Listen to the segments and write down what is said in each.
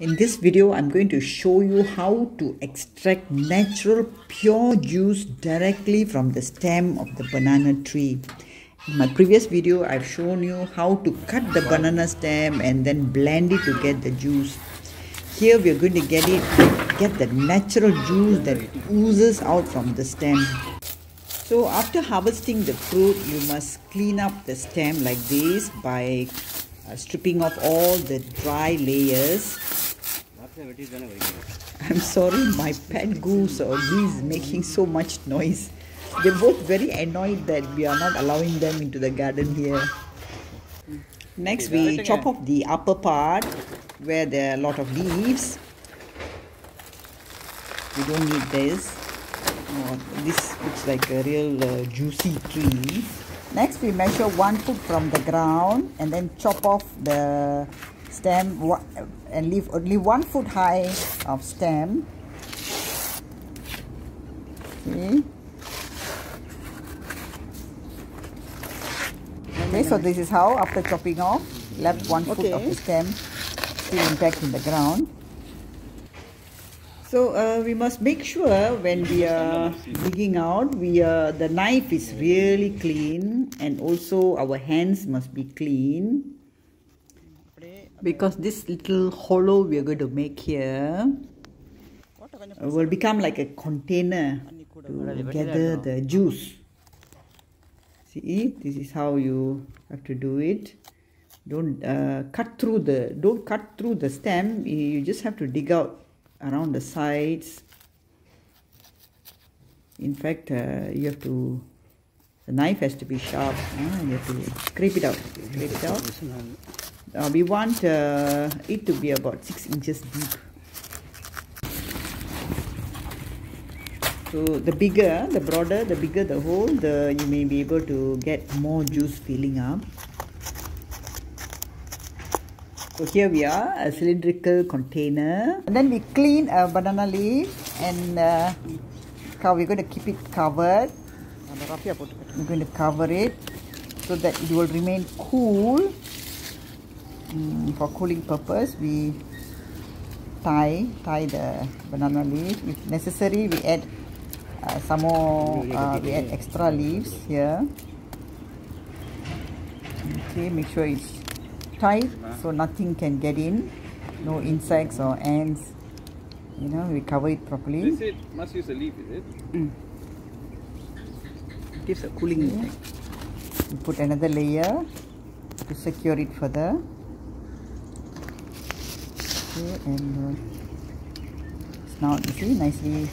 In this video, I'm going to show you how to extract natural pure juice directly from the stem of the banana tree. In my previous video, I've shown you how to cut the banana stem and then blend it to get the juice. Here we are going to get it, get the natural juice that oozes out from the stem. So after harvesting the fruit, you must clean up the stem like this by uh, stripping off all the dry layers I'm sorry, my pet goose or geese is making so much noise. They're both very annoyed that we are not allowing them into the garden here. Next, we chop off the upper part where there are a lot of leaves. We don't need this. Oh, this looks like a real uh, juicy tree. Next, we measure one foot from the ground and then chop off the stem and leave only one foot high of stem. See? Okay so this is how after chopping off left one okay. foot of the stem still intact in the ground. So uh, we must make sure when we are digging out we uh, the knife is really clean and also our hands must be clean because this little hollow we are going to make here will become like a container to gather the juice. See, this is how you have to do it. Don't uh, cut through the don't cut through the stem. You just have to dig out around the sides. In fact, uh, you have to the knife has to be sharp. Ah, you have to scrape it out. Scrape it out uh, we want uh, it to be about 6 inches deep. So the bigger the broader the bigger the hole the you may be able to get more juice filling up. So here we are a cylindrical container. And then we clean a banana leaf and uh, we're going to keep it covered. We're going to cover it so that it will remain cool um, for cooling purpose we tie tie the banana leaf if necessary we add uh, some more uh, we add extra leaves here. Okay make sure it's tight so nothing can get in. No insects or ants. You know we cover it properly. They must use a leaf is it? Mm. it gives a cooling effect. We put another layer to secure it further okay and uh, it's now you see nicely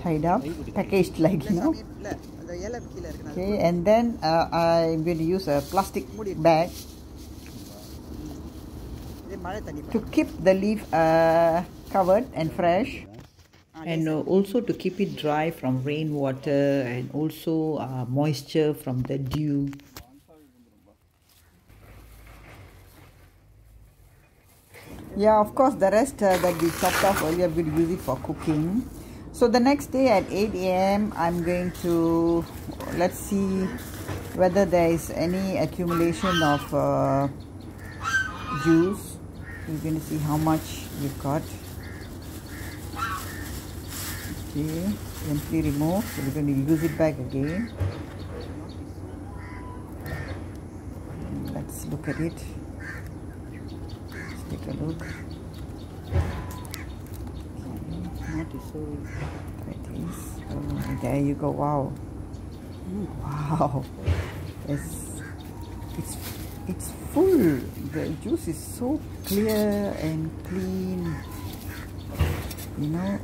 tied up packaged like you know. Okay and then uh, I'm going to use a plastic bag to keep the leaf uh, covered and fresh. And uh, also to keep it dry from rainwater and also uh, moisture from the dew yeah of course the rest uh, that we chopped off earlier we'll use it for cooking. So the next day at 8 a.m i'm going to let's see whether there is any accumulation of uh, juice. We're going to see how much we've got. Okay gently remove. So we're going to use it back again. Let's look at it look. Okay, so it is. Oh, there you go. Wow. Wow. It's it's it's full. The juice is so clear and clean. You know.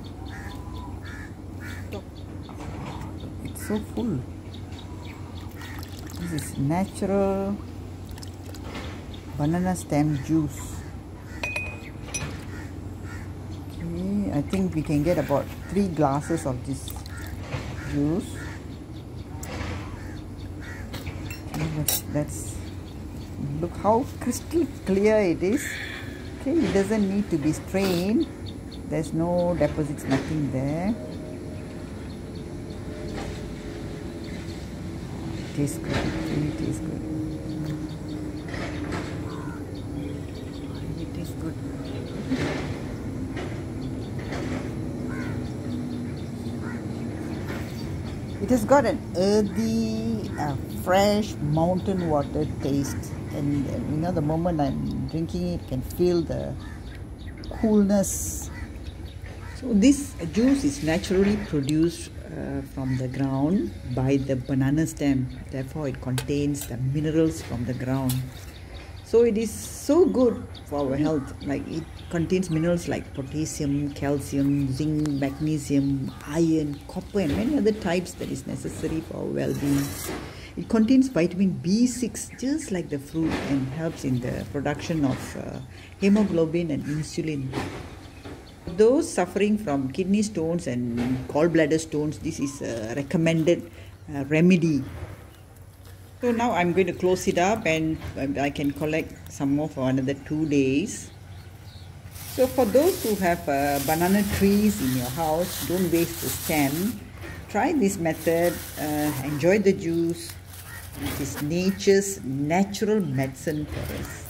It's so full. This is natural banana stem juice. I think we can get about three glasses of this juice. Let's, let's look how crystal clear it is. Okay, it doesn't need to be strained. There's no deposits, nothing there. Tastes good. Really tastes good. It has got an earthy, uh, fresh mountain water taste, and uh, you know the moment I'm drinking it, can feel the coolness. So this juice is naturally produced uh, from the ground by the banana stem. Therefore, it contains the minerals from the ground. So it is so good for our health. Like it contains minerals like potassium, calcium, zinc, magnesium, iron, copper, and many other types that is necessary for our well-being. It contains vitamin B6, just like the fruit, and helps in the production of uh, hemoglobin and insulin. Those suffering from kidney stones and gallbladder stones, this is a recommended uh, remedy so now I'm going to close it up and I can collect some more for another two days. So for those who have uh, banana trees in your house, don't waste the stem. Try this method, uh, enjoy the juice. It is nature's natural medicine for us.